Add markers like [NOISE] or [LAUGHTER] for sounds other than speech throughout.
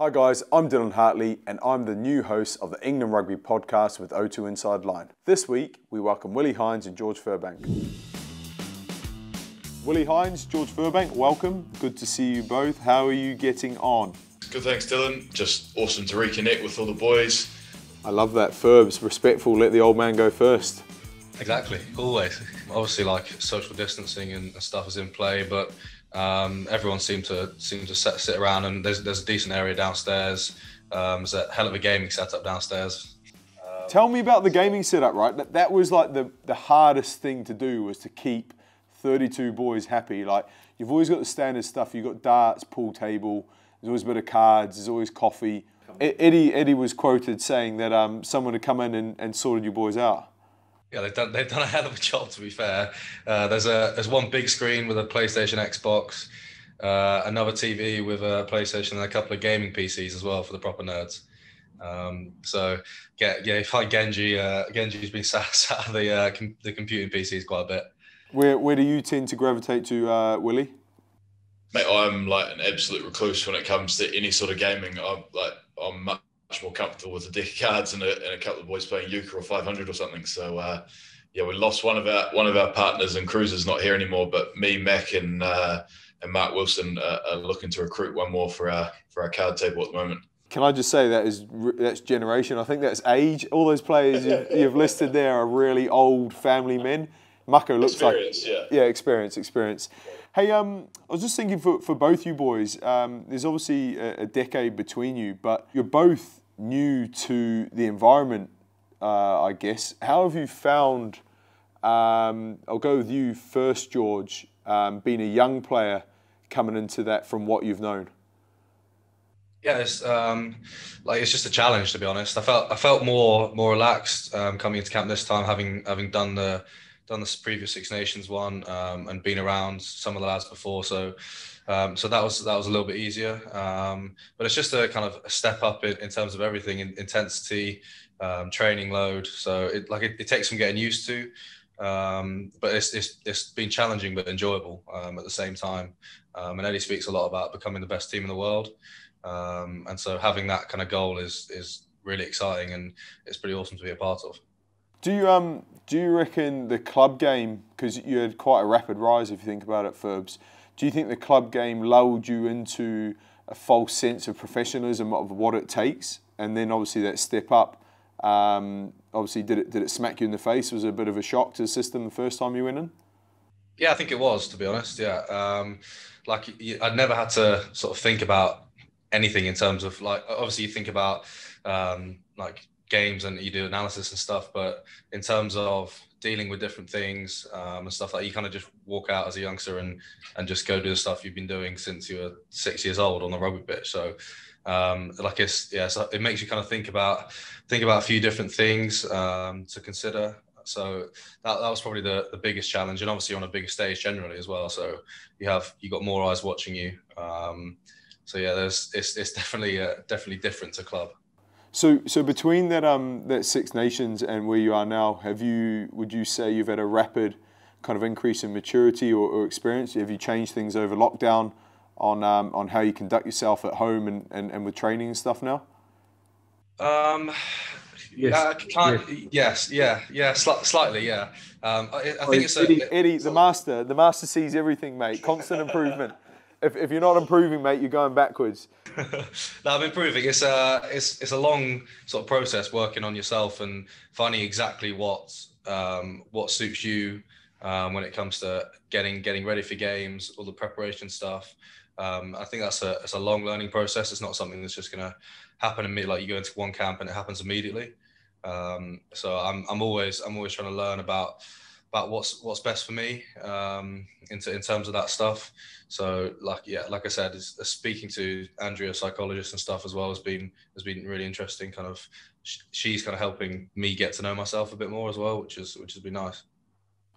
Hi guys, I'm Dylan Hartley and I'm the new host of the England Rugby podcast with O2 Inside Line. This week we welcome Willi Heinz and George Furbank. Willi Heinz, George Furbank, welcome. Good to see you both. How are you getting on? Good, thanks, Dylan. Just awesome to reconnect with all the boys. I love that. Furbs, respectful, let the old man go first. Exactly, always. Obviously, like social distancing and stuff is in play, but um, everyone seemed to seem to sit, sit around, and there's there's a decent area downstairs. Um, there's a hell of a gaming setup downstairs. Um, Tell me about the gaming setup. Right, that that was like the the hardest thing to do was to keep 32 boys happy. Like you've always got the standard stuff. You've got darts, pool table. There's always a bit of cards. There's always coffee. Eddie Eddie was quoted saying that um, someone had come in and, and sorted you boys out. Yeah, they've done they've done a hell of a [LAUGHS] job. To be fair, uh, there's a there's one big screen with a PlayStation, Xbox, uh, another TV with a PlayStation, and a couple of gaming PCs as well for the proper nerds. Um, so yeah, yeah, if I Genji, uh, Genji's been [LAUGHS] sat, sat of the uh, com- the computing PCs quite a bit. Where where do you tend to gravitate to, uh, Willi? Mate, I'm like an absolute recluse when it comes to any sort of gaming. I'm like I'm much much more comfortable with a deck of cards and a, and a couple of boys playing euchre or 500 or something. So uh, yeah, we lost one of our one of our partners, and Cruiser's not here anymore. But me, Mac, and uh, and Mark Wilson are, are looking to recruit one more for our for our card table at the moment. Can I just say that is that's generation? I think that's age. All those players you've, [LAUGHS] you've listed there are really old family men. Mako looks experience, like yeah. yeah, experience, experience. Hey, um, I was just thinking for, for both you boys, um, there's obviously a, a, decade between you, but you're both new to the environment, uh, I guess. How have you found? Um, I'll go with you first, George. Um, being a young player coming into that from what you've known. Yeah, it's um, like it's just a challenge to be honest. I felt I felt more more relaxed um, coming into camp this time, having having done the done the previous Six Nations one um, and been around some of the lads before. So um, so that was that was a little bit easier. Um, but it's just a kind of a step up in, in terms of everything, in, intensity, um, training load. So it like it, it, takes some getting used to. Um, but it's, it's, it's been challenging but enjoyable um, at the same time. Um, and Eddie speaks a lot about becoming the best team in the world. and so having that kind of goal is is really exciting and it's pretty awesome to be a part of. Do you um do you reckon the club game because you had quite a rapid rise if you think about it, Furbs? Do you think the club game lulled you into a false sense of professionalism of what it takes, and then obviously that step up? Um, obviously, did it did it smack you in the face? Was it a bit of a shock to the system the first time you went in? Yeah, I think it was. To be honest, yeah. Um, like I'd never had to sort of think about anything in terms of like obviously you think about um, like games and you do analysis and stuff, but in terms of dealing with different things um, and stuff like you kind of just walk out as a youngster and and just go do the stuff you've been doing since you were six years old on the rugby pitch. So um, like it's yeah so it makes you kind of think about think about a few different things um, to consider. So that, that was probably the, the biggest challenge and obviously on a bigger stage generally as well. So you have you got more eyes watching you. Um, so yeah there's it's, it's definitely uh, definitely different to club so, so between that um, that Six Nations and where you are now, have you would you say you've had a rapid kind of increase in maturity or, or experience? Have you changed things over lockdown on um, on how you conduct yourself at home and, and, and with training and stuff now? Um, yes. Uh, yes. yes, yeah, yeah, sli- slightly, yeah. Um, I, I think it's a, Eddie, Eddie, the master, the master sees everything, mate. Constant improvement. [LAUGHS] if, if you're not improving, mate, you're going backwards. No, I'm improving. It's a it's it's a long sort of process working on yourself and finding exactly what um, what suits you um, when it comes to getting getting ready for games, all the preparation stuff. Um, I think that's a it's a long learning process. It's not something that's just gonna happen immediately. Like you go into one camp and it happens immediately. Um, so I'm I'm always I'm always trying to learn about about what's what's best for me um, in, in terms of that stuff. So like yeah, like I said, is, speaking to Andrea, psychologist and stuff as well has been has been really interesting. Kind of she's kind of helping me get to know myself a bit more as well, which is which has been nice.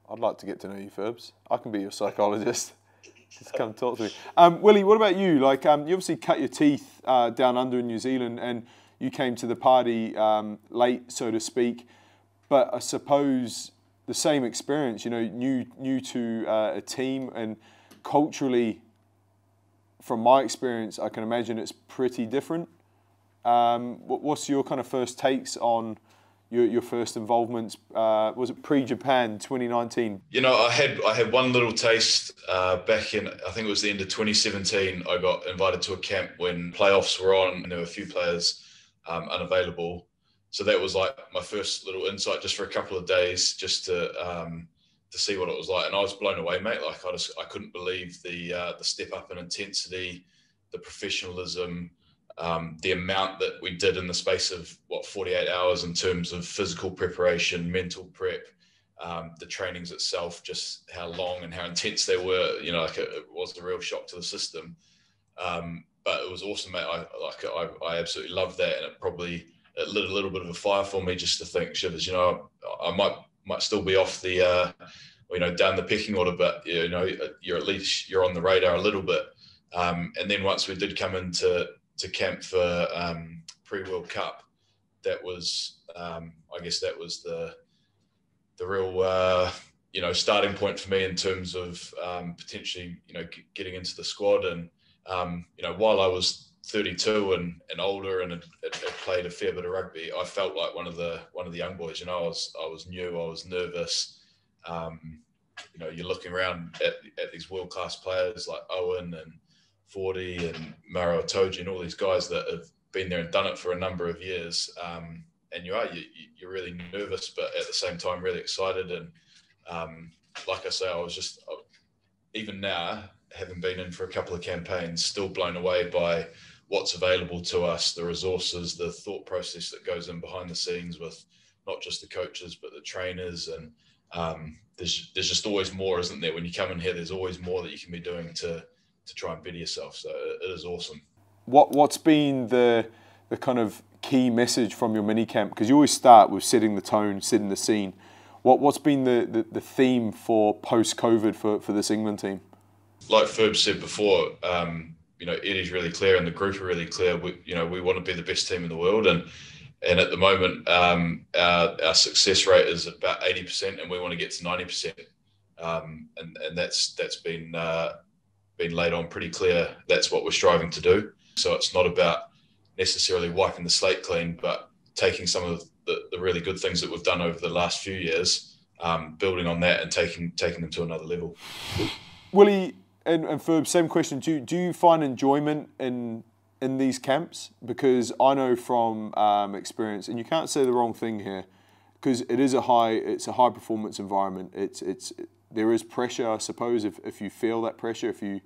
I'd like to get to know you, Furbs. I can be your psychologist. [LAUGHS] Just come talk to me. Um, Willi, what about you? Like um, you obviously cut your teeth uh, down under in New Zealand, and you came to the party um, late, so to speak. But I suppose the same experience, you know, new new to uh, a team and culturally from my experience, I can imagine it's pretty different. Um, what's your kind of first takes on your, your first involvements? Uh, was it pre Japan 2019? You know, I had I had one little taste uh, back in I think it was the end of 2017. I got invited to a camp when playoffs were on, and there were a few players um, unavailable. So that was like my first little insight, just for a couple of days, just to um, to see what it was like. And I was blown away, mate. Like I just I couldn't believe the uh, the step up in intensity, the professionalism um, the amount that we did in the space of what 48 hours in terms of physical preparation, mental prep, um, the trainings itself, just how long and how intense they were. You know, like it, it was a real shock to the system. Um, but it was awesome, mate. I like I, I absolutely loved that, and it probably it lit a little bit of a fire for me just to think, shivers. You know, I, might might still be off the uh, you know down the pecking order, but you know you're at least you're on the radar a little bit. Um, and then once we did come into to camp for um, pre World Cup, that was um, I guess that was the the real uh, you know starting point for me in terms of um, potentially you know getting into the squad and um, you know while I was 32 and, and older and had, had, played a fair bit of rugby, I felt like one of the one of the young boys. You know, I was I was new, I was nervous. Um, you know, you're looking around at, at these world class players like Owen and Fordy and Maro Itoje and all these guys that have been there and done it for a number of years. Um, and you are you, you're really nervous, but at the same time really excited. And um, like I say, I was just even now having been in for a couple of campaigns, still blown away by what's available to us, the resources, the thought process that goes in behind the scenes with not just the coaches but the trainers and um, there's there's just always more, isn't there? When you come in here, there's always more that you can be doing to to try and better yourself. So it is awesome. What what's been the the kind of key message from your mini camp? Because you always start with setting the tone, setting the scene. What what's been the, the, the theme for post COVID for, for this England team? Like Furb said before, um, you know, it is really clear and the group are really clear. We, you know, we want to be the best team in the world, and and at the moment, um, our, our success rate is about eighty percent, and we want to get to ninety percent. Um, and and that's that's been uh, been laid on pretty clear that's what we're striving to do. So it's not about necessarily wiping the slate clean, but taking some of the, the really good things that we've done over the last few years, um, building on that and taking taking them to another level. Willi and, and Furb, same question. Do, do you find enjoyment in in these camps? Because I know from um, experience, and you can't say the wrong thing here, because it is a high it's a high performance environment. It's it's there is pressure, I suppose, if, if you feel that pressure, if you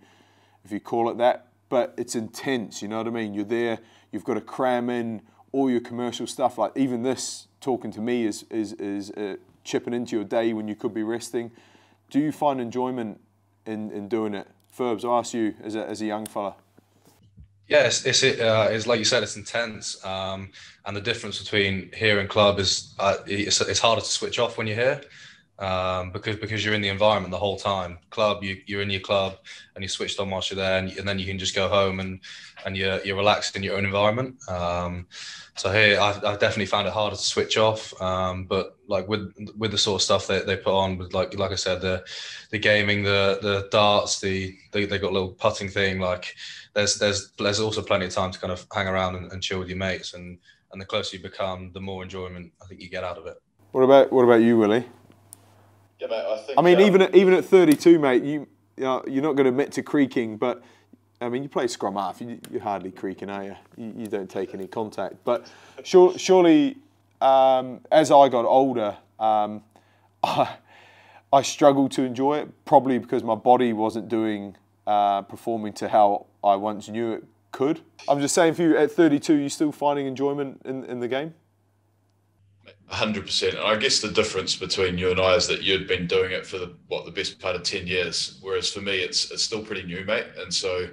if you call it that. But it's intense, you know what I mean? You're there, you've got to cram in all your commercial stuff. Like even this talking to me is is is uh, chipping into your day when you could be resting. Do you find enjoyment in, in doing it? Furbs, I ask you as a, as a young fella. Yes, it's, it's, uh, it's like you said, it's intense. Um, and the difference between here and club is uh, it's, it's harder to switch off when you're here um, because because you're in the environment the whole time. Club, you, you're in your club and you switched on whilst you're there, and, and then you can just go home and and you're you're relaxed in your own environment. Um, so here, I, I definitely found it harder to switch off. Um, but like with with the sort of stuff that they put on, with like like I said, the the gaming, the the darts, the they, they got a little putting thing. Like there's there's there's also plenty of time to kind of hang around and, and chill with your mates, and and the closer you become, the more enjoyment I think you get out of it. What about what about you, Willi? Yeah, mate. I think. I mean, um, even at, even at 32, mate, you, you know, you're not going to admit to creaking, but I mean, you play scrum half. You, are hardly creaking, are you? you? you? don't take any contact. But sure, surely, um, as I got older, um, [LAUGHS] I, I struggled to enjoy it. Probably because my body wasn't doing uh, performing to how I once knew it could. I'm just saying, for you at 32, you still finding enjoyment in, in the game? Hundred percent. I guess the difference between you and I is that you'd been doing it for the what the best part of ten years, whereas for me it's it's still pretty new, mate. And so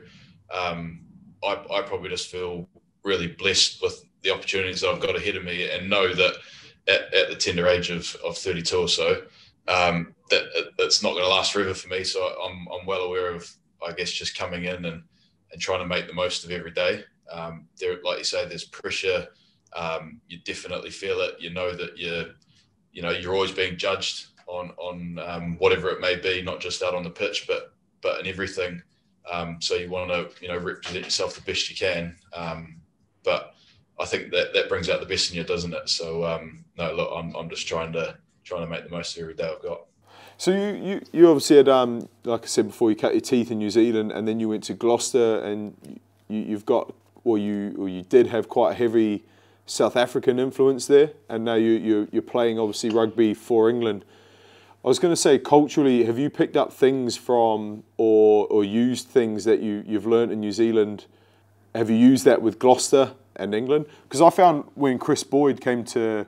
um, I I probably just feel really blessed with the opportunities that I've got ahead of me, and know that at, at the tender age of, of thirty two or so, um, that it, it's not going to last forever for me. So I'm I'm well aware of I guess just coming in and and trying to make the most of every day. Um, there, like you say, there's pressure um, you definitely feel it. You know that you're, you know, you're always being judged on on um, whatever it may be, not just out on the pitch, but but in everything. Um, so you want to you know represent yourself the best you can. Um, but I think that that brings out the best in you, doesn't it? So um, no, look, I'm, I'm just trying to trying to make the most of every day I've got. So you, you, you obviously had, um, like I said before, you cut your teeth in New Zealand, and then you went to Gloucester, and you, you've got, or you, or you did have quite a heavy South African influence there, and now you, you, you're playing obviously rugby for England. I was going to say, culturally, have you picked up things from or, or used things that you, you've learned in New Zealand? Have you used that with Gloucester and England? Because I found when Chris Boyd came to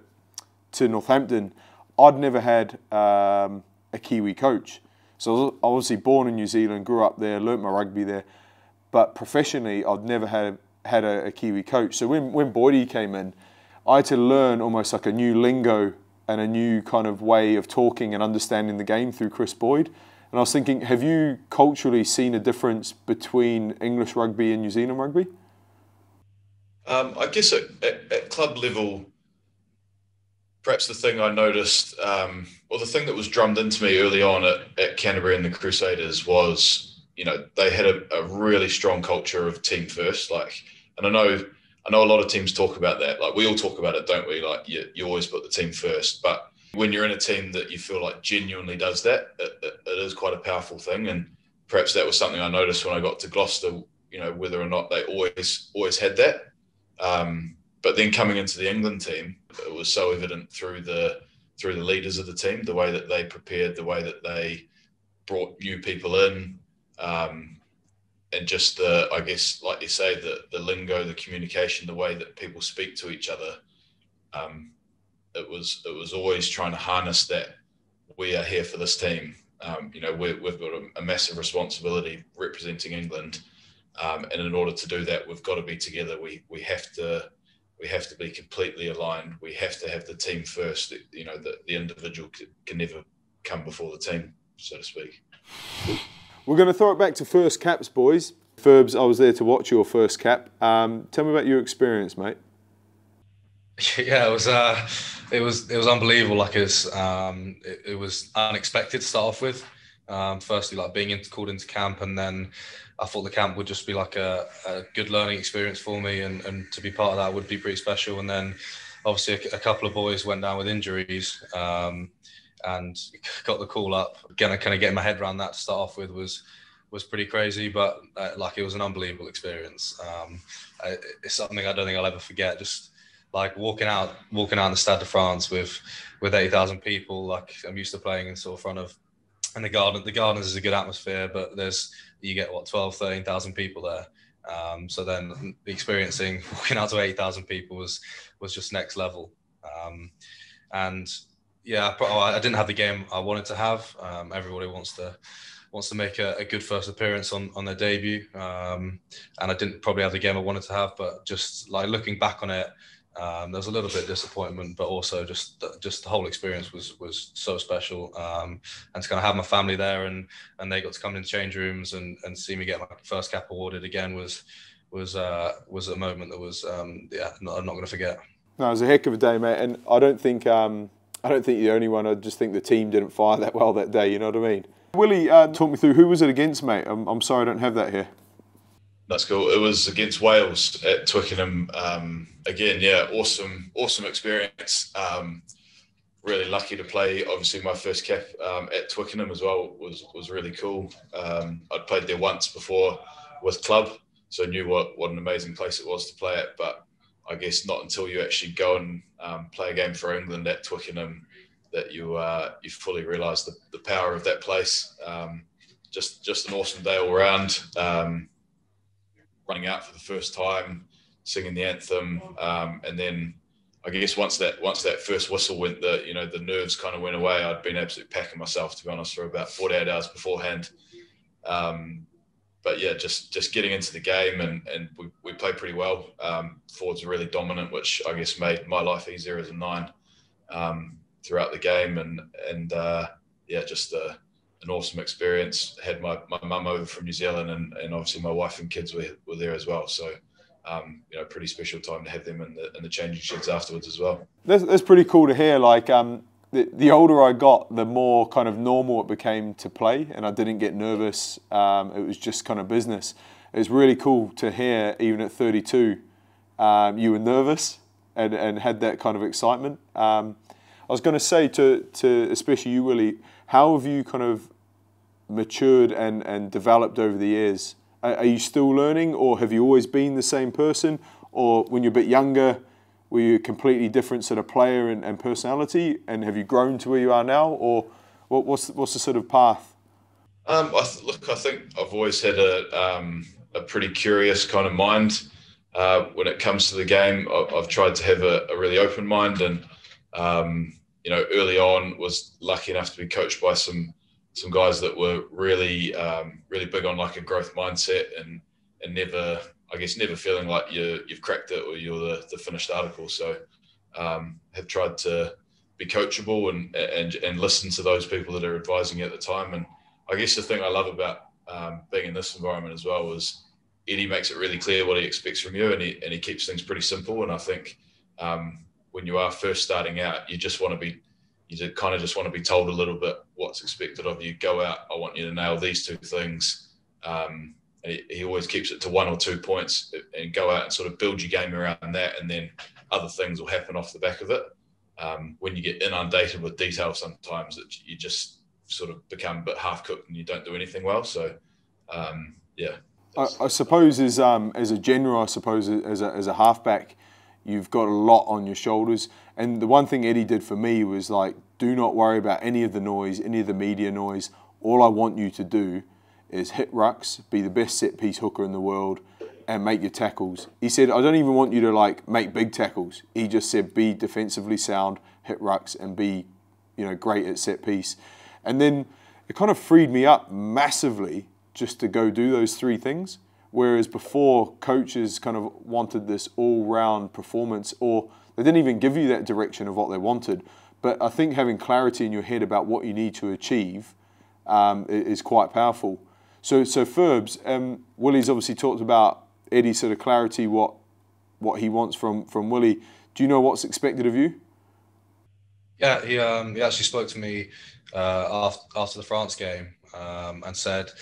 to Northampton, I'd never had um, a Kiwi coach. So I was obviously born in New Zealand, grew up there, learnt my rugby there, but professionally, I'd never had had a, a Kiwi coach. So when when Boydie came in, I had to learn almost like a new lingo and a new kind of way of talking and understanding the game through Chris Boyd. And I was thinking, have you culturally seen a difference between English rugby and New Zealand rugby? Um, I guess at, at, at, club level, perhaps the thing I noticed, um, or the thing that was drummed into me early on at, at Canterbury and the Crusaders was, you know, they had a, a really strong culture of team first. Like, and I know I know a lot of teams talk about that. Like we all talk about it, don't we? Like you, you always put the team first. But when you're in a team that you feel like genuinely does that, it, it, it is quite a powerful thing. And perhaps that was something I noticed when I got to Gloucester. You know, whether or not they always always had that. Um, but then coming into the England team, it was so evident through the through the leaders of the team, the way that they prepared, the way that they brought new people in. Um, and just the I guess like you say the the lingo, the communication, the way that people speak to each other. Um, it was it was always trying to harness that we are here for this team. Um, you know, we have got a, a, massive responsibility representing England, um, and in order to do that, we've got to be together. We we have to we have to be completely aligned. We have to have the team first. You know, the, the individual can, can never come before the team, so to speak. We're going to throw it back to first caps, boys. Ferbs, I was there to watch your first cap. Um, tell me about your experience, mate. [LAUGHS] Yeah, it was uh, it was it was unbelievable. Like it was um, it, it was unexpected to start off with. Um, firstly, like being into, called into camp, and then I thought the camp would just be like a, a good learning experience for me, and, and to be part of that would be pretty special. And then obviously a, a couple of boys went down with injuries. Um, and got the call up. Again, kind of getting my head around that to start off with was was pretty crazy, but uh, like it was an unbelievable experience. Um, I, it's something I don't think I'll ever forget. Just like walking out, walking out in the Stade de France with with eighty thousand people. Like I'm used to playing in sort of front of, and the garden. The Gardens is a good atmosphere, but there's you get what 12, 13,000 people there. Um, so then experiencing [LAUGHS] walking out to eighty thousand people was was just next level. Um, and yeah, I didn't have the game I wanted to have. Um, everybody wants to wants to make a, a, good first appearance on on their debut, um, and I didn't probably have the game I wanted to have. But just like looking back on it, um, there was a little bit of disappointment, but also just just the whole experience was was so special. Um, and to kind of have my family there, and and they got to come in change rooms and and see me get my first cap awarded again was was uh, was a moment that was um, yeah not, I'm not going to forget. No, it was a heck of a day, mate, and I don't think um, I don't think you're the only one. I just think the team didn't fire that well that day. You know what I mean? Willi, uh, talk me through who was it against, mate? I'm, I'm sorry I don't have that here. That's cool. It was against Wales at Twickenham. Um, again, yeah, awesome, awesome experience. Um, really lucky to play. Obviously, my first cap um, at Twickenham as well was was really cool. Um, I'd played there once before with club, so I knew what what an amazing place it was to play at. But I guess not until you actually go and um, play a game for England at Twickenham that you uh, you fully realise the, the power of that place. Um, just just an awesome day all round. Um, running out for the first time, singing the anthem, um, and then I guess once that once that first whistle went, the you know the nerves kind of went away. I'd been absolutely packing myself to be honest for about 48 hours beforehand. Um, but yeah, just just getting into the game and and we, we played pretty well. Um, were really dominant, which I guess made my life easier as a nine um, throughout the game. And and uh, yeah, just uh, an awesome experience. Had my my mum over from New Zealand, and, and obviously my wife and kids were, were there as well. So. Um, you know, pretty special time to have them in the in the changing sheds afterwards as well. That's, that's pretty cool to hear. Like, um, the, the older I got, the more kind of normal it became to play, and I didn't get nervous. Um, it was just kind of business. It was really cool to hear, even at 32, um, you were nervous and, and had that kind of excitement. Um, I was going to say to, to especially you, Willi, how have you kind of matured and, and developed over the years? Are, are you still learning, or have you always been the same person? Or when you're a bit younger, were you a completely different sort of player and, and personality? And have you grown to where you are now, or what, what's what's the sort of path? Um, I look, I think I've always had a um, a pretty curious kind of mind uh, when it comes to the game. I, have tried to have a, a, really open mind, and um, you know, early on was lucky enough to be coached by some some guys that were really um, really big on like a growth mindset and and never I guess never feeling like you you've cracked it or you're the, the finished article. So um, have tried to be coachable and, and and listen to those people that are advising you at the time. And I guess the thing I love about um, being in this environment as well is Eddie makes it really clear what he expects from you, and he and he keeps things pretty simple. And I think um, when you are first starting out, you just want to be you kind of just want to be told a little bit what's expected of you. Go out. I want you to nail these two things. Um, he, he, always keeps it to one or two points and go out and sort of build your game around that, and then other things will happen off the back of it. Um, when you get inundated with detail, sometimes that you just sort of become a bit half cooked and you don't do anything well. So, um, yeah. I, I, suppose as um, as a general, I suppose as a, as a halfback, you've got a lot on your shoulders. And the one thing Eddie did for me was like, do not worry about any of the noise, any of the media noise. All I want you to do is hit rucks, be the best set piece hooker in the world, and make your tackles. He said, I don't even want you to like make big tackles. He just said, be defensively sound, hit rucks, and be, you know, great at set piece. And then it kind of freed me up massively just to go do those three things. Whereas before, coaches kind of wanted this all-round performance, or they didn't even give you that direction of what they wanted. But I think having clarity in your head about what you need to achieve um, is quite powerful. So, so Furbs, um, Willi's obviously talked about Eddie's sort of clarity, what what he wants from from Willi. Do you know what's expected of you? Yeah, he um, he actually spoke to me uh, after after the France game um, and said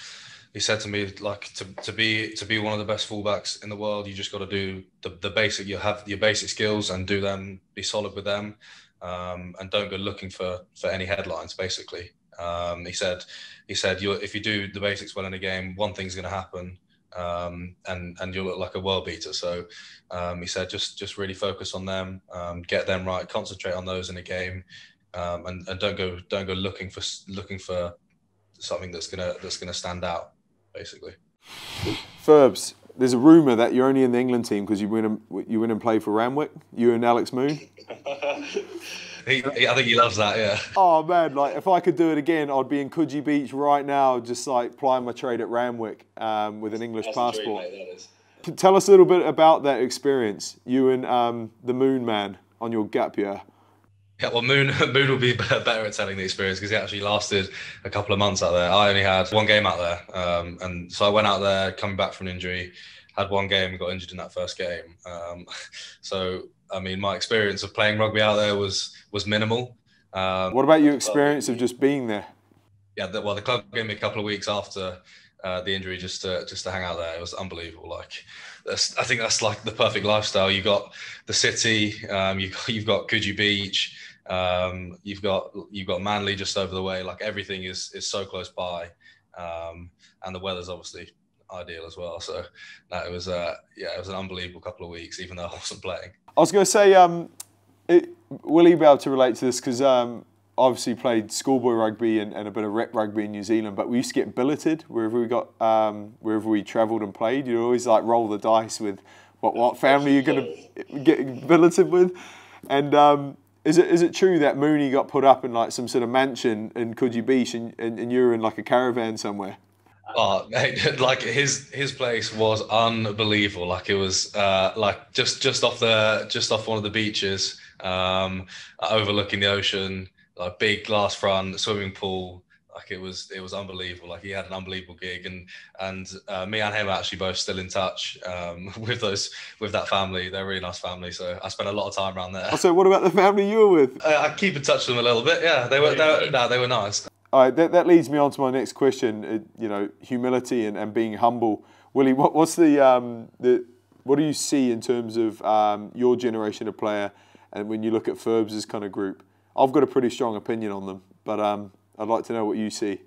he said to me like to, to be to be one of the best fullbacks in the world you just got to do the, the basic you have your basic skills and do them be solid with them um, and don't go looking for for any headlines basically um, he said he said if you do the basics well in a game one thing's going to happen um, and and you'll look like a world beater so um, he said just just really focus on them um, get them right concentrate on those in a game um, and, and don't go don't go looking for looking for something that's gonna that's gonna stand out basically. Furbs, there's a rumor that you're only in the England team because you win and you win and play for Randwick. You and Alex Moon. [LAUGHS] he, he, I think he loves that. Yeah. Oh man, like if I could do it again, I'd be in Coogee Beach right now, just like plying my trade at Randwick um, with an English That's passport. Dream, mate, Tell us a little bit about that experience, you and um, the Moon Man on your gap year. Yeah, well, Moon [LAUGHS] Moon will be [LAUGHS] better at telling the experience because he actually lasted a couple of months out there. I only had one game out there, um, and so I went out there coming back from an injury, had one game, got injured in that first game. Um, [LAUGHS] so, I mean, my experience of playing rugby out there was was minimal. Um, what about your experience of just being there? Yeah, the, well, the club gave me a couple of weeks after uh, the injury just to just to hang out there. It was unbelievable. Like, I think that's like the perfect lifestyle. You got the city, um, you [LAUGHS] you've got Coogee Beach, um, you've got you've got Manly just over the way. Like everything is is so close by, um, and the weather's obviously ideal as well. So that it was uh, yeah, it was an unbelievable couple of weeks, even though I wasn't playing. I was going to say, um, it, will you be able to relate to this? Because um, obviously played schoolboy rugby and, and, a bit of rep rugby in New Zealand, but we used to get billeted wherever we got um, wherever we travelled and played. You always like roll the dice with what what family you're going to get billeted with, and um, is it is it true that Mooney got put up in like some sort of mansion in Coogee Beach and, and, and you were in like a caravan somewhere? Oh, [LAUGHS] like his his place was unbelievable. Like it was uh, like just just off the just off one of the beaches, um, overlooking the ocean. Like big glass front, swimming pool, like it was it was unbelievable. Like he had an unbelievable gig, and and uh, me and him are actually both still in touch um, [LAUGHS] with those with that family. They're a really nice family, so I spent a lot of time around there. So what about the family you were with? I, I keep in touch with them a little bit. Yeah, they were they were, no, they were nice. All right, that, that leads me on to my next question. Uh, you know, humility and, and being humble. Willi, what, what's the um, the what do you see in terms of um, your generation of player, and when you look at Furbs' kind of group? I've got a pretty strong opinion on them, but um, I'd like to know what you see.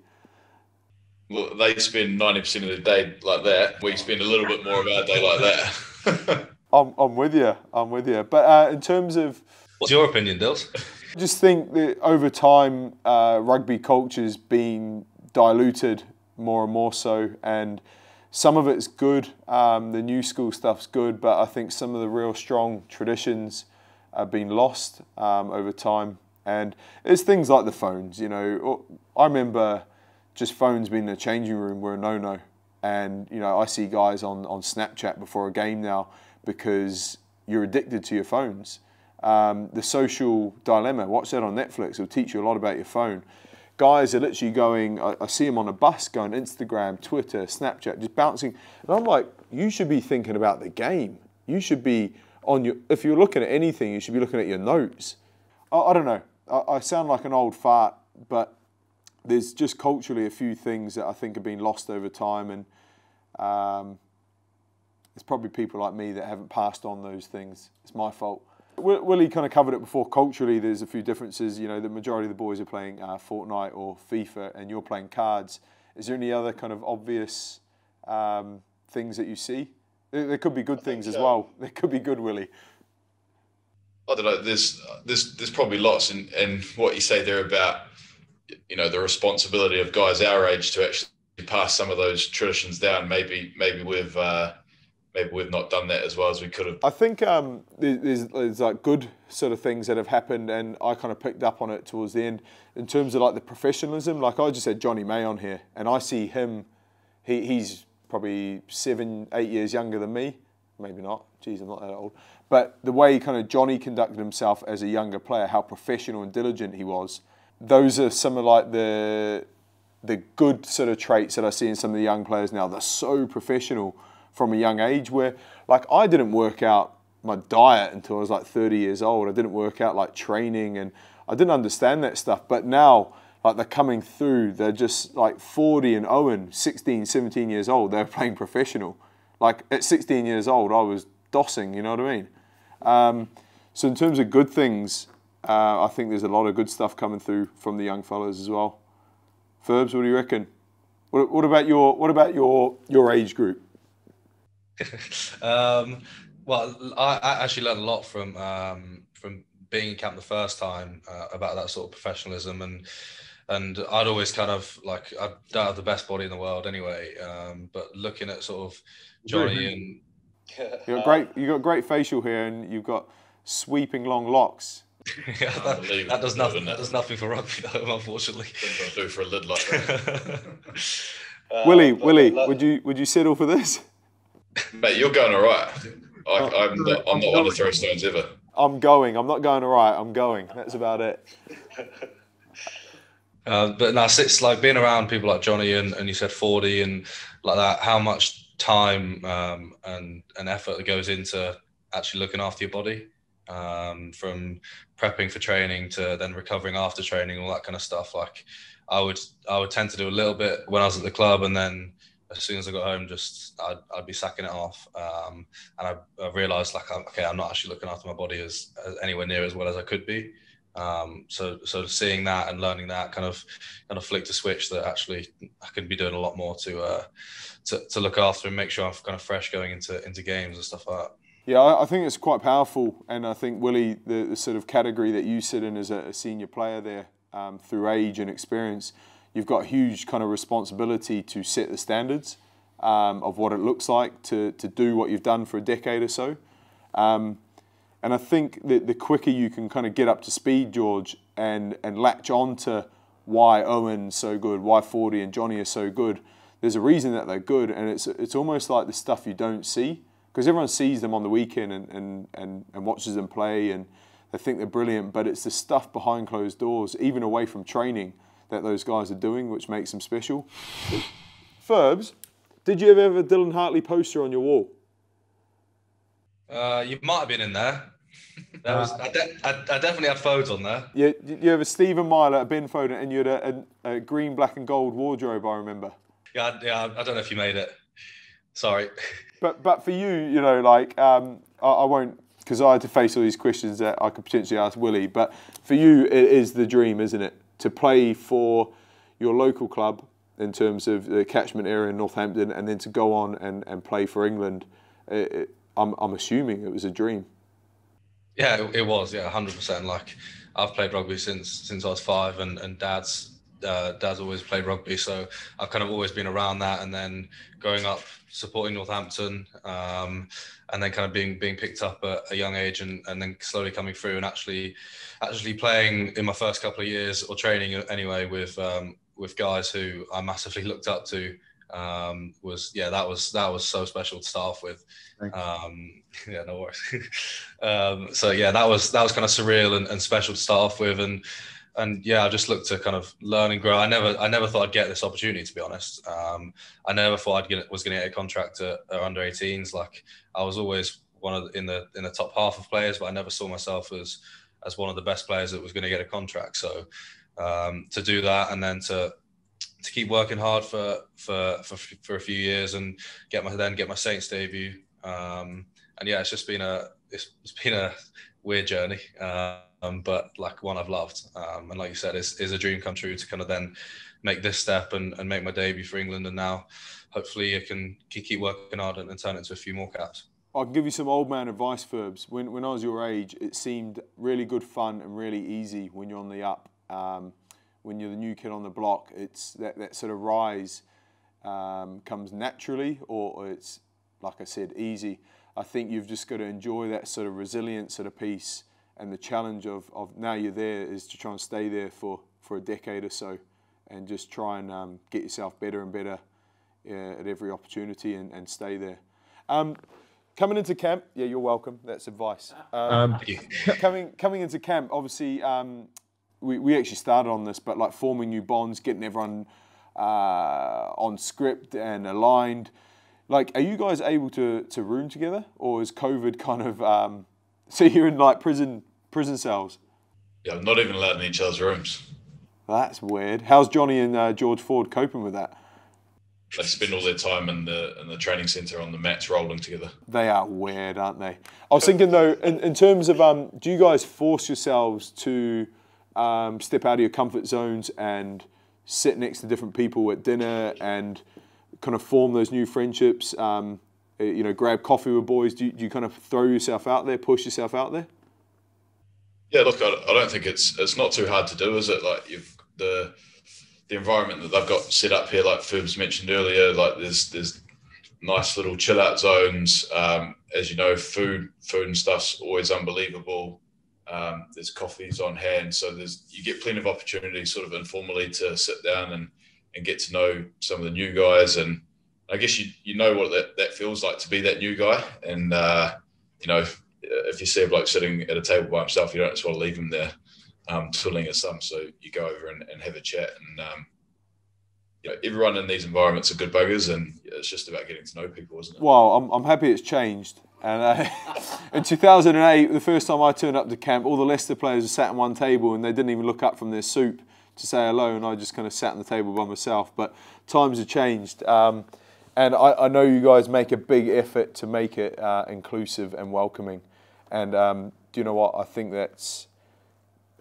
Well, they spend 90% of the day like that. We spend a little bit more of our day like that. [LAUGHS] I'm, I'm with you. I'm with you. But uh, in terms of. What's your opinion, Dills? [LAUGHS] I just think that over time, uh, rugby culture's been diluted more and more so. And some of it's good. Um, the new school stuff's good. But I think some of the real strong traditions have been lost um, over time. And it's things like the phones, you know. I remember just phones being in the changing room were a no-no. And, you know, I see guys on, on Snapchat before a game now because you're addicted to your phones. Um, the social dilemma, watch that on Netflix, it'll teach you a lot about your phone. Guys are literally going, I, I see them on a bus going Instagram, Twitter, Snapchat, just bouncing. And I'm like, you should be thinking about the game. You should be on your, if you're looking at anything, you should be looking at your notes. I, I don't know. I, I sound like an old fart, but there's just culturally a few things that I think have been lost over time, and um, it's probably people like me that haven't passed on those things. It's my fault. Willi kind of covered it before. Culturally, there's a few differences. You know, the majority of the boys are playing uh, Fortnite or FIFA, and you're playing cards. Is there any other kind of obvious um, things that you see? There, could be good I things as well. There could be good, Willi. I don't know. There's there's there's probably lots in, in what you say there about you know the responsibility of guys our age to actually pass some of those traditions down. Maybe maybe we've uh, maybe we've not done that as well as we could have. I think um, there's, there's like good sort of things that have happened, and I kind of picked up on it towards the end in terms of like the professionalism. Like I just had Jonny May on here, and I see him. He, he's probably seven, eight years younger than me. Maybe not. Geez, I'm not that old. But the way kind of Jonny conducted himself as a younger player, how professional and diligent he was, those are some of like the the good sort of traits that I see in some of the young players now. They're so professional from a young age. Where like I didn't work out my diet until I was like 30 years old. I didn't work out like training and I didn't understand that stuff. But now like they're coming through. They're just like Fordy and Owen, 16, 17 years old. They're playing professional. Like at 16 years old, I was dossing. You know what I mean? Um, so in terms of good things, uh, I think there's a lot of good stuff coming through from the young fellas as well. Furbs, what do you reckon? What, what about your what about your your age group? [LAUGHS] um, well, I, I, actually learned a lot from um, from being in camp the first time uh, about that sort of professionalism and and I'd always kind of like I don't have the best body in the world anyway, um, but looking at sort of Jonny and [LAUGHS] you got great you got great facial hair and you've got sweeping long locks. [LAUGHS] yeah, that, that, does nothing. That does nothing for rugby, though, unfortunately. i do for a lid like that. uh, Willi, Willi, would you would you settle for this? Mate, you're going all right. I, am not, I'm not one to throw stones ever. I'm going. I'm not going all right. I'm going. That's about it. [LAUGHS] Uh, but now it's like being around people like Jonny and, and you said Fordy and like that, how much time um, and, and effort that goes into actually looking after your body um, from prepping for training to then recovering after training, all that kind of stuff. Like I would, I would tend to do a little bit when I was at the club and then as soon as I got home, just I'd, I'd be sacking it off. Um, and I, I realized like, okay, I'm not actually looking after my body as, as anywhere near as well as I could be. Um, so so seeing that and learning that kind of kind of flicked a switch that actually I could be doing a lot more to uh, to, to look after and make sure I'm kind of fresh going into into games and stuff like that. Yeah, I think it's quite powerful, and I think Willi, the, the sort of category that you sit in as a, a senior player there, um, through age and experience, you've got huge kind of responsibility to set the standards um, of what it looks like to to do what you've done for a decade or so. Um, and I think that the quicker you can kind of get up to speed, George, and, and latch on to why Owen's so good, why Fordy and Jonny are so good, there's a reason that they're good. And it's, it's almost like the stuff you don't see. Because everyone sees them on the weekend and, and, and, and watches them play and they think they're brilliant. But it's the stuff behind closed doors, even away from training, that those guys are doing, which makes them special. Furbs, did you ever have a Dylan Hartley poster on your wall? Uh, you might have been in there. [LAUGHS] That was, I, de- I, I, definitely had photos on there. You, you have a Stephen Myler, a Ben Foden, and you had a, a, a, green, black, and gold wardrobe. I remember. Yeah, yeah. I don't know if you made it. Sorry. [LAUGHS] But but for you, you know, like um, I, I won't because I had to face all these questions that I could potentially ask Willi. But for you, it is the dream, isn't it, to play for your local club in terms of the catchment area in Northampton, and then to go on and, and play for England. It, it, I'm I'm assuming it was a dream. Yeah, it, it was. Yeah, hundred percent. Like I've played rugby since since I was five, and and dad's uh, dad's always played rugby, so I've kind of always been around that. And then growing up supporting Northampton, um, and then kind of being being picked up at a young age, and, and then slowly coming through and actually actually playing in my first couple of years or training anyway with um, with guys who I massively looked up to um, was yeah that was that was so special to start off with. Um, [LAUGHS] yeah, no worries. [LAUGHS] um, so yeah, that was that was kind of surreal and, and special to start off with, and and yeah, I just looked to kind of learn and grow. I never I never thought I'd get this opportunity to be honest. Um, I never thought I'd get was going to get a contract at, at under 18s. Like I was always one of the, in the in the top half of players, but I never saw myself as as one of the best players that was going to get a contract. So um, to do that and then to to keep working hard for for for, for a few years and get my then get my Saints debut. Um, and yeah, it's just been a it's, it's been a weird journey, um, but like one I've loved. Um, and like you said, is is a dream come true to kind of then make this step and, and make my debut for England. And now, hopefully, I can keep working hard and, and turn it into a few more caps. I can give you some old man advice, Furbs. When, when I was your age, it seemed really good fun and really easy when you're on the up. Um, when you're the new kid on the block, it's that, that sort of rise um, comes naturally, or, or, it's like I said, easy. I think you've just got to enjoy that sort of resilience sort of piece, and the challenge of, of now you're there is to try and stay there for, for a decade or so, and just try and um, get yourself better and better uh, at every opportunity and, and stay there. Um, coming into camp, yeah, you're welcome. That's advice. Um, um [LAUGHS] coming coming into camp, obviously, um, we, we actually started on this, but like forming new bonds, getting everyone uh, on script and aligned. Like, are you guys able to, to room together, or is COVID kind of um, [LAUGHS] so you're in like prison prison cells? Yeah, I'm not even allowed in each other's rooms. That's weird. How's Jonny and uh, George Ford coping with that? They spend all their time in the in the training centre on the mats rolling together. They are weird, aren't they? I was thinking though, in, in terms of um, do you guys force yourselves to um, step out of your comfort zones and sit next to different people at dinner and kind of form those new friendships. Um, eh, you know, grab coffee with boys. Do you, do you, kind of throw yourself out there, push yourself out there? Yeah, look, I, don't think it's it's not too hard to do, is it? Like you've the the environment that they've got set up here, like Furbs mentioned earlier, like there's there's nice little chill out zones. Um, as you know, food food and stuff's always unbelievable. Um, there's coffees on hand, so there's you get plenty of opportunity, sort of informally, to sit down and and get to know some of the new guys. And I guess you you know what that, that feels like to be that new guy. And uh, you know, if you see a bloke sitting at a table by himself, you don't just want to leave him there um, twiddling his thumb. So you go over and, and have a chat. And um, you know, everyone in these environments are good buggers, and it's just about getting to know people, isn't it? Well, I'm, I'm happy it's changed. And uh, [LAUGHS] in 2008, the first time I turned up to camp, all the Leicester players were sat at one table and they didn't even look up from their soup to say hello, and I just kind of sat on the table by myself. But times have changed. Um, and I, I, know you guys make a big effort to make it uh, inclusive and welcoming. And um, do you know what? I think that's,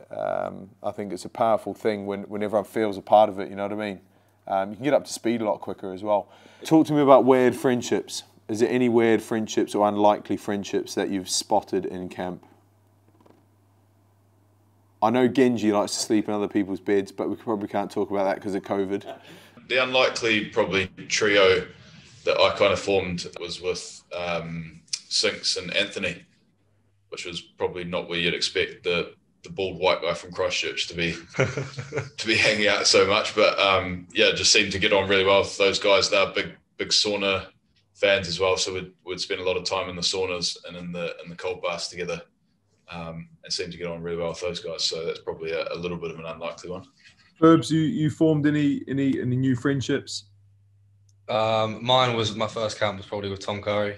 um, I think it's a powerful thing when, when everyone feels a part of it. You know what I mean? Um, you can get up to speed a lot quicker as well. Talk to me about weird friendships. Is there any weird friendships or unlikely friendships that you've spotted in camp? I know Genji likes to sleep in other people's beds, but we probably can't talk about that because of COVID. The unlikely, probably trio that I kind of formed was with um, Sinks and Anthony, which was probably not where you'd expect the the bald white guy from Christchurch to be [LAUGHS] to be hanging out so much. But um, yeah, just seemed to get on really well with those guys. They're big big sauna fans as well, so we'd, we'd spend a lot of time in the saunas and in the in the cold baths together, um, and seem to get on really well with those guys. So that's probably a, a, little bit of an unlikely one. Furbs, you, you formed any any any new friendships? Um, mine was my first camp was probably with Tom Curry,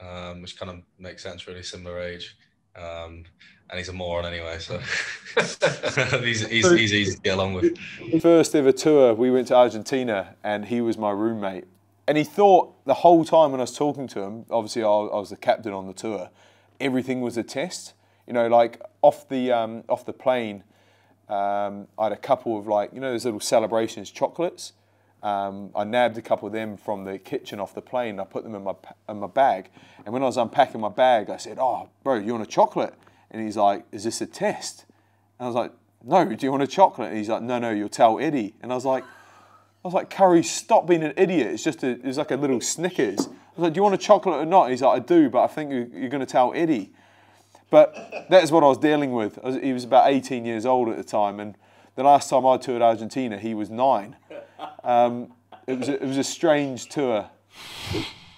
um, which kind of makes sense, really similar age. Um, and he's a moron anyway, so [LAUGHS] he's, he's, he's easy to get along with. First ever tour, we went to Argentina, and he was my roommate. And he thought the whole time when I was talking to him, obviously I, was the captain on the tour, everything was a test. You know, like off the um, off the plane, um, I had a couple of like you know those little celebrations chocolates. Um, I nabbed a couple of them from the kitchen off the plane. I put them in my in my bag, and when I was unpacking my bag, I said, "Oh, bro, you want a chocolate?" And he's like, "Is this a test?" And I was like, "No, do you want a chocolate?" And he's like, "No, no, you'll tell Eddie." And I was like, "I was like, Curry, stop being an idiot. It's just a, it's like a little Snickers." I was like, "Do you want a chocolate or not?" And he's like, "I do, but I think you're going to tell Eddie." But that is what I was dealing with. Was, he was about 18 years old at the time, and the last time I toured Argentina, he was nine. Um, it, was a, it was a strange tour.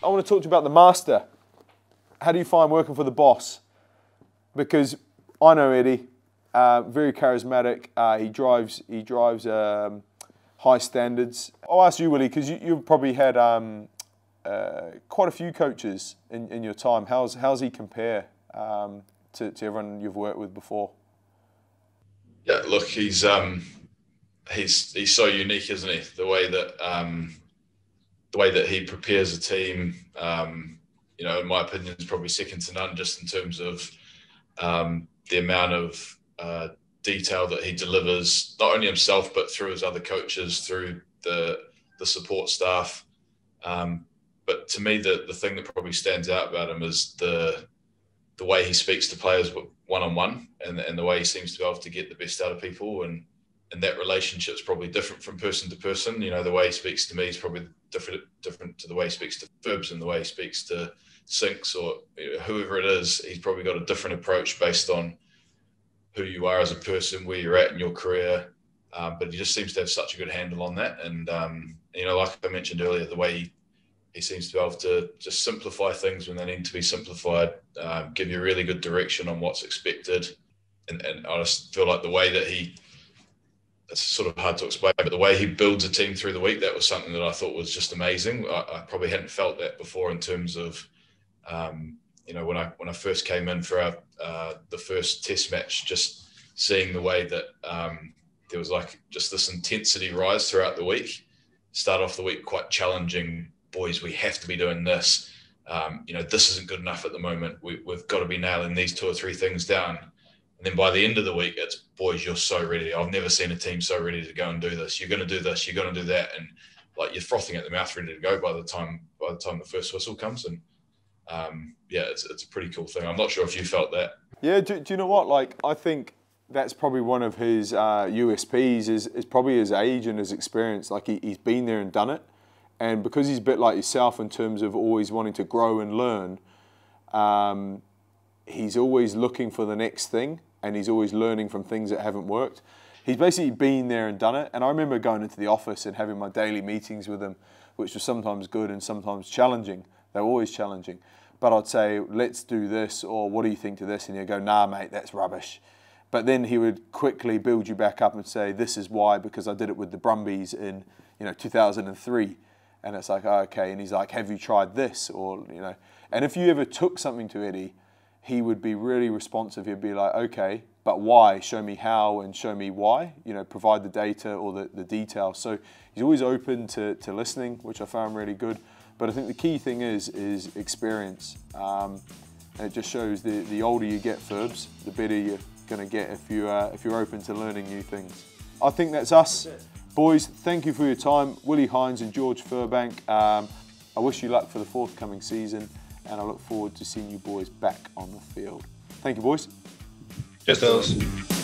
I want to talk to you about the master. How do you find working for the boss? Because I know Eddie, uh, very charismatic. Uh, he drives he drives um, high standards. I'll ask you, Willi, because you, have probably had um, uh, quite a few coaches in, in your time. How's how's he compare um, to, to everyone you've worked with before? Yeah, look, he's um, he's he's so unique, isn't he? The way that um, the way that he prepares a team, um, you know, in my opinion, is probably second to none, just in terms of um, the amount of uh, detail that he delivers, not only himself but through his other coaches, through the the support staff. Um, but to me, the the thing that probably stands out about him is the the way he speaks to players one on one, and and the way he seems to be able to get the best out of people, and and that relationship is probably different from person to person. You know, the way he speaks to me is probably different different to the way he speaks to Furbs and the way he speaks to Sinks or whoever it is. He's probably got a different approach based on who you are as a person, where you're at in your career. Um, but he just seems to have such a good handle on that. And um, you know, like I mentioned earlier, the way he he seems to be able to just simplify things when they need to be simplified, um, give you really good direction on what's expected. And, and I just feel like the way that he, it's sort of hard to explain, but the way he builds a team through the week, that was something that I thought was just amazing. I, I probably hadn't felt that before in terms of, um, you know, when I when I first came in for our, uh, the first test match, just seeing the way that um, there was like just this intensity rise throughout the week. Start off the week quite challenging boys, we have to be doing this. Um, you know, this isn't good enough at the moment. We, have got to be nailing these two or three things down. And then by the end of the week, it's boys, you're so ready. I've never seen a team so ready to go and do this. You're going to do this. You're going to do that, and like you're frothing at the mouth, ready to go by the time by the time the first whistle comes. And um, yeah, it's it's a pretty cool thing. I'm not sure if you felt that. Yeah. Do, do you know what? Like, I think that's probably one of his uh, USPs is, is probably his age and his experience. Like he, he's been there and done it. And because he's a bit like yourself in terms of always wanting to grow and learn, um, he's always looking for the next thing and he's always learning from things that haven't worked. He's basically been there and done it. And I remember going into the office and having my daily meetings with him, which was sometimes good and sometimes challenging. They're always challenging. But I'd say, let's do this, or what do you think to this? And he'd go, nah, mate, that's rubbish. But then he would quickly build you back up and say, this is why, because I did it with the Brumbies in you know 2003 and it's like, oh, okay. And he's like, have you tried this? Or, you know, and if you ever took something to Eddie, he would be really responsive. He'd be like, okay, but why? Show me how and show me why. You know, provide the data or the, the details. So he's always open to, to listening, which I found really good. But I think the key thing is is experience. Um, it just shows the, the older you get, Furbs, the better you're going to get if, you, uh, if you're open to learning new things. I think that's us. Boys, thank you for your time. Willi Heinz and George Furbank. Um, I wish you luck for the forthcoming season, and I look forward to seeing you boys back on the field. Thank you, boys. Cheers, fellas.